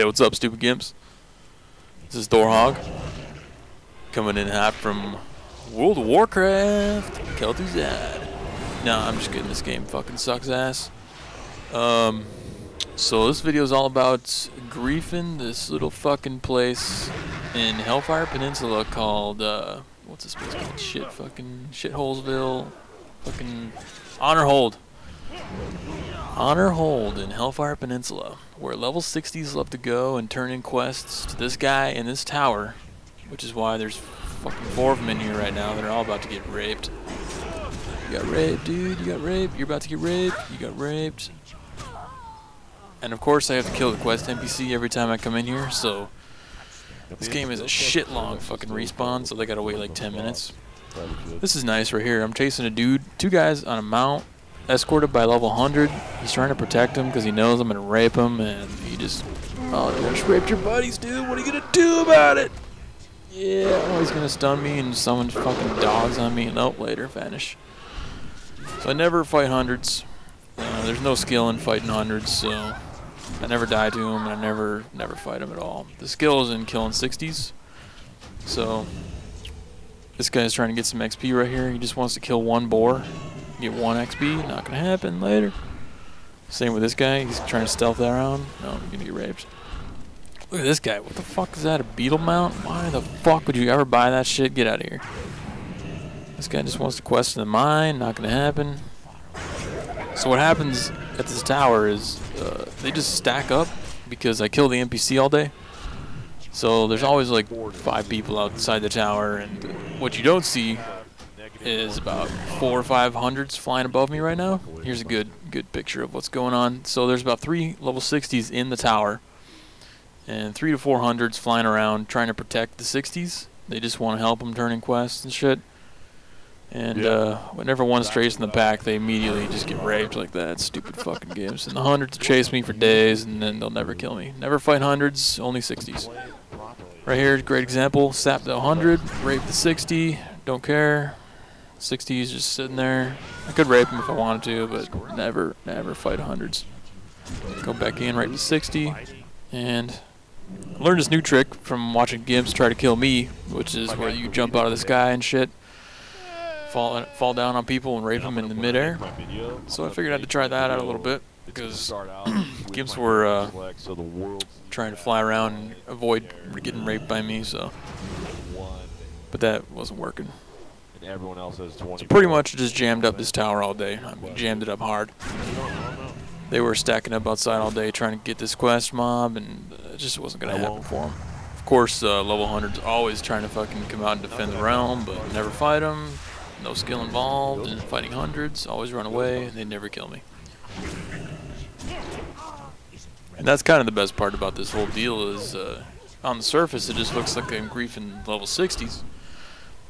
Hey, what's up, stupid gimps? This is ThorHOGG. Coming in hot from World of Warcraft. Kel'Thuzad. Nah, I'm just kidding. This game fucking sucks ass. Um, so this video is all about griefing this little fucking place in Hellfire Peninsula called, uh, what's this place called? Shit, fucking, Shitholesville. Fucking, Honor Hold. Honor Hold in Hellfire Peninsula, where level 60s love to go and turn in quests to this guy in this tower, which is why there's fucking four of them in here right now that are all about to get raped. You got raped, dude. You got raped. You're about to get raped. You got raped. And of course, I have to kill the quest NPC every time I come in here, so this game is a shit long fucking respawn, so they gotta wait like 10 minutes. This is nice right here. I'm chasing a dude, two guys on a mount, escorted by level 100. He's trying to protect him because he knows I'm gonna rape him, and he just, oh, you just raped your buddies, dude. What are you gonna do about it? Yeah, oh, he's gonna stun me, and someone fucking dogs on me, and oh, later, vanish. So I never fight hundreds. Uh, there's no skill in fighting hundreds, so I never die to him, and I never never fight him at all. The skill is in killing 60s. So this guy's trying to get some XP right here. He just wants to kill one boar, get one XP. Not gonna happen later. Same with this guy. He's trying to stealth that around. No, I'm gonna get raped. Look at this guy. What the fuck is that? A beetle mount? Why the fuck would you ever buy that shit? Get out of here. This guy just wants to quest in the mine. Not gonna happen. So what happens at this tower is uh, they just stack up because I kill the NPC all day. So there's always like five people outside the tower, and what you don't see is about four or five hundreds flying above me right now. Here's a good good picture of what's going on. So there's about three level 60s in the tower, and three to four hundreds flying around trying to protect the 60s. They just want to help them turn in quests and shit. And uh, whenever one strays in the pack, they immediately just get raped like that. Stupid fucking games. And the hundreds chase me for days, and then they'll never kill me. Never fight hundreds, only 60s. Right here, great example. Sap the 100, rape the 60, don't care. 60 is just sitting there. I could rape him if I wanted to, but never, never fight hundreds. Go back in, rape the 60, and I learned this new trick from watching Gimps try to kill me, which is where you jump out of the sky and shit fall fall down on people and rape them in the midair. So I figured I had to try that out a little bit because Gimps were uh, trying to fly around and avoid getting raped by me. So, but that wasn't working. Everyone else has 20. So pretty much just jammed up this tower all day. I mean, jammed it up hard. They were stacking up outside all day trying to get this quest mob, and it just wasn't gonna happen for them. Of course, uh, level 100's always trying to fucking come out and defend the realm, but never fight them no skill involved in fighting hundreds, always run away, and they never kill me. And that's kind of the best part about this whole deal is, uh, on the surface it just looks like I'm griefing level 60s,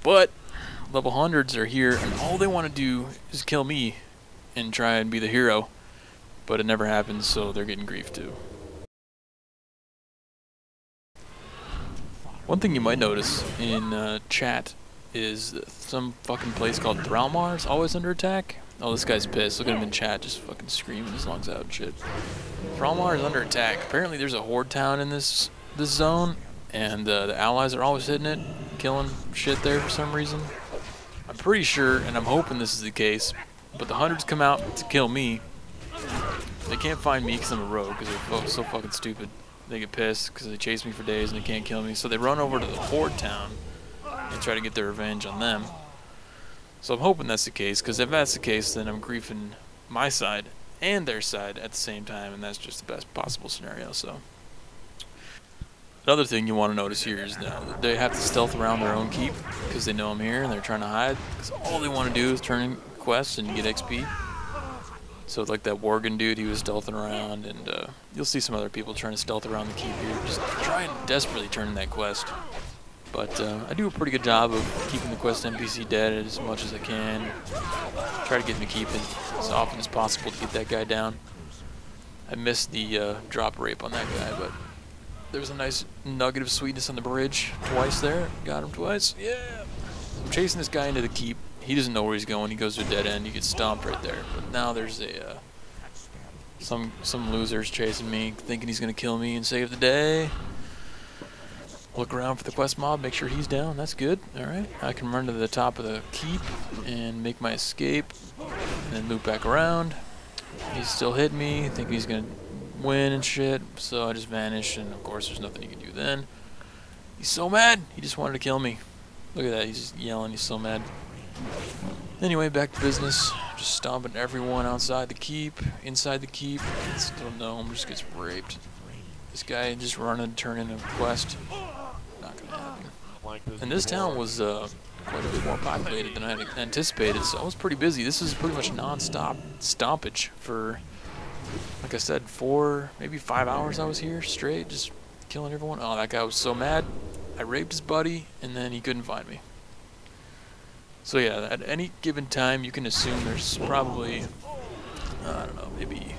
but level 100s are here, and all they want to do is kill me and try and be the hero, but it never happens, so they're getting grief too. One thing you might notice in uh, chat is some fucking place called Thrallmar is always under attack. Oh, this guy's pissed. Look at him in chat, just fucking screaming his lungs out and shit. Thrallmar is under attack. Apparently there's a horde town in this this zone, and uh, the allies are always hitting it, killing shit there for some reason. I'm pretty sure, and I'm hoping this is the case, but the hundreds come out to kill me. They can't find me because I'm a rogue, because they're so fucking stupid. They get pissed because they chase me for days and they can't kill me, so they run over to the horde town and try to get their revenge on them. So I'm hoping that's the case, because if that's the case, then I'm griefing my side and their side at the same time, and that's just the best possible scenario. So another thing you want to notice here is that they have to stealth around their own keep because they know I'm here and they're trying to hide. Because all they want to do is turn in quests and get XP. So like that Worgen dude, he was stealthing around, and uh, you'll see some other people trying to stealth around the keep here, just trying desperately turning that quest. But uh, I do a pretty good job of keeping the quest NPC dead as much as I can. Try to get him to keep it as often as possible to get that guy down. I missed the uh, drop rape on that guy, but there was a nice nugget of sweetness on the bridge twice there. Got him twice. Yeah. I'm chasing this guy into the keep. He doesn't know where he's going. He goes to a dead end. He gets stomped right there. But now there's a uh, Some some loser's chasing me, thinking he's gonna kill me and save the day. Look around for the quest mob, make sure he's down. That's good. All right, I can run to the top of the keep and make my escape, and then loop back around. He's still hitting me, I think he's gonna win and shit. So I just vanished, and of course there's nothing you can do then. He's so mad. He just wanted to kill me. Look at that. He's just yelling. He's so mad. Anyway, back to business. Just stomping everyone outside the keep, inside the keep. Still gnome just gets raped. This guy just running, turning a quest. Not gonna happen. And this town was uh, quite a bit more populated than I had anticipated, so I was pretty busy. This is pretty much non-stop stompage for, like I said, four, maybe five hours I was here straight, just killing everyone. Oh, that guy was so mad. I raped his buddy, and then he couldn't find me. So yeah, at any given time, you can assume there's probably, uh, I don't know, maybe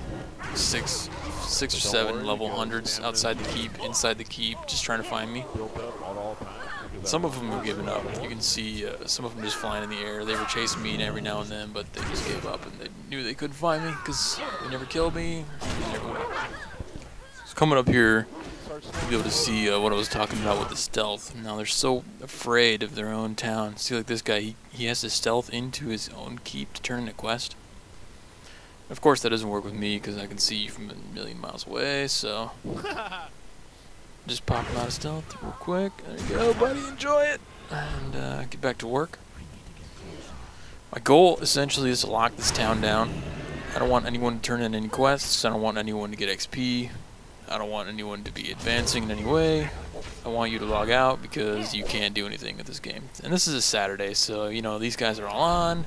six, six or seven level hundreds outside the keep, inside the keep, just trying to find me. Built up at all times. Look at Some of them have given up. You can see uh, some of them just flying in the air. They were chasing me every now and then, but they just gave up and they knew they couldn't find me because they never killed me. They never went. So coming up here, you'll be able to see uh, what I was talking about with the stealth. Now they're so afraid of their own town. See, like this guy, he, he has to stealth into his own keep to turn in a quest. Of course, that doesn't work with me because I can see you from a million miles away. So just pop him out of stealth real quick. There you go, buddy. Enjoy it. And uh, get back to work. My goal essentially is to lock this town down. I don't want anyone to turn in any quests. I don't want anyone to get XP. I don't want anyone to be advancing in any way. I want you to log out because you can't do anything with this game. And this is a Saturday, so you know these guys are all on.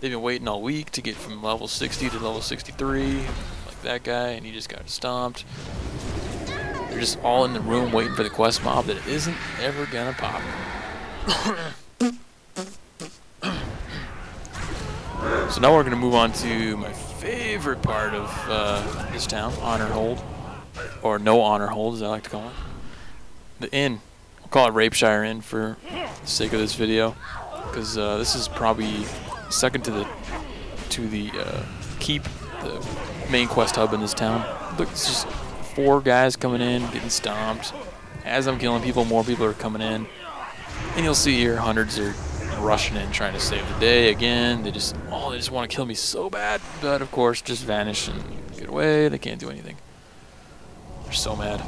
They've been waiting all week to get from level 60 to level 63, like that guy, and he just got stomped. Just all in the room waiting for the quest mob that isn't ever gonna pop. so now we're gonna move on to my favorite part of uh, this town, Honor Hold, or No Honor Hold, as I like to call it. The inn. We'll call it Rapeshire Inn for the sake of this video, because uh, this is probably second to the to the uh, keep, the main quest hub in this town. Look, it's just four guys coming in, getting stomped. As I'm killing people, more people are coming in. And you'll see here hundreds are rushing in trying to save the day again. They just oh they just want to kill me so bad. But of course just vanish and get away. They can't do anything. They're so mad.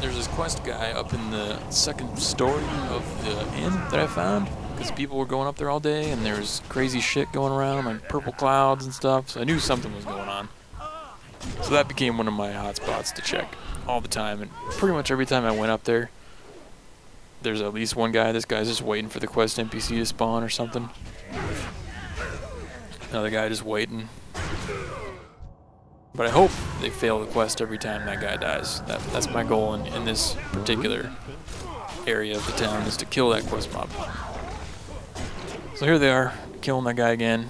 There's this quest guy up in the second story of the inn that I found. Because people were going up there all day and there was crazy shit going around, like purple clouds and stuff. So I knew something was going on. So that became one of my hot spots to check all the time. And pretty much every time I went up there, there's at least one guy. This guy's just waiting for the quest NPC to spawn or something. Another guy just waiting. But I hope they fail the quest every time that guy dies. That, that's my goal in, in this particular area of the town is to kill that quest mob. So here they are, killing that guy again.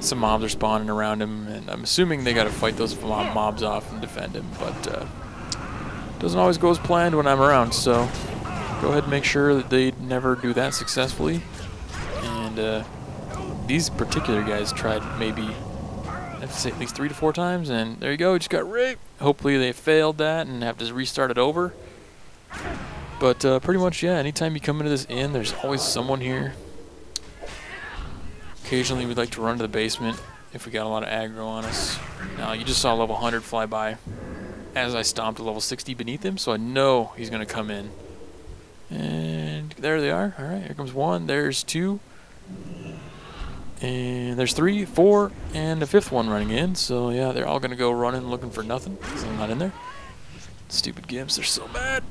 Some mobs are spawning around him, and I'm assuming they got to fight those mob mobs off and defend him. But uh, doesn't always go as planned when I'm around. So go ahead and make sure that they never do that successfully. And uh, these particular guys tried maybe I have to say at least three to four times, and there you go, just got raped. Hopefully they failed that and have to restart it over. But uh, pretty much, yeah, anytime you come into this inn, there's always someone here. Occasionally we'd like to run to the basement if we got a lot of aggro on us. Now, you just saw level 100 fly by as I stomped a level 60 beneath him, so I know he's going to come in. And there they are. All right, here comes one. There's two. And there's three, four, and a fifth one running in. So yeah, they're all gonna go running looking for nothing because I'm not in there. Stupid gimps, they're so bad.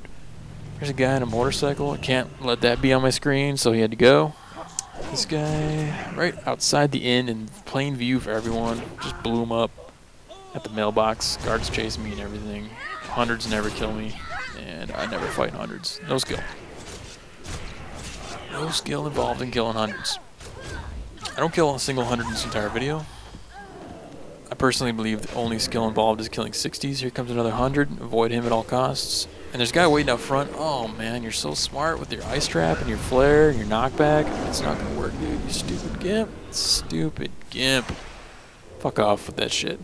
There's a guy on a motorcycle. I can't let that be on my screen, so he had to go. This guy, right outside the inn in plain view for everyone, just blew him up at the mailbox. Guards chase me and everything. Hundreds never kill me, and I never fight hundreds. No skill. No skill involved in killing hundreds. I don't kill a single hundred in this entire video. I personally believe the only skill involved is killing 60s. Here comes another 100. Avoid him at all costs. And there's a guy waiting up front. Oh man, you're so smart with your ice trap and your flare and your knockback. It's not gonna work, dude. You stupid gimp. Stupid gimp. Fuck off with that shit.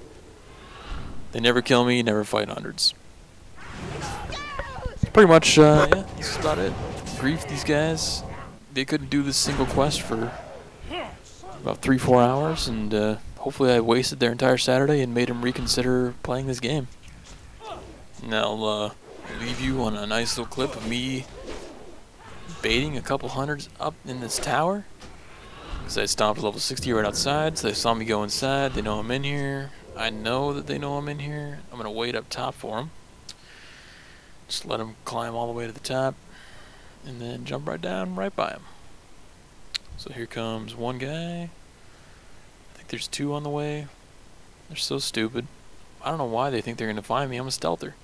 They never kill me, never fight hundreds. Pretty much, uh, yeah, that's about it. Grief, these guys, they couldn't do this single quest for about three, four hours, and uh, hopefully I wasted their entire Saturday and made them reconsider playing this game. Now, uh, leave you on a nice little clip of me baiting a couple hundreds up in this tower. Because I stomped level 60 right outside, so they saw me go inside. They know I'm in here. I know that they know I'm in here. I'm going to wait up top for them. Just let them climb all the way to the top. And then jump right down, right by them. So here comes one guy. I think there's two on the way. They're so stupid. I don't know why they think they're going to find me. I'm a stealther.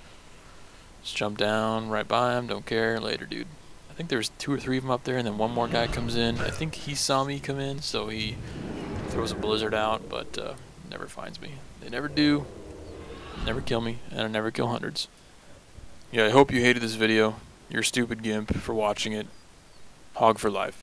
Just jump down, right by him, Don't care. Later, dude. I think there's two or three of them up there, and then one more guy comes in. I think he saw me come in, so he throws a blizzard out, but uh, never finds me. They never do. Never kill me, and I never kill hundreds. Yeah, I hope you hated this video. You're stupid gimp for watching it. HOGG for life.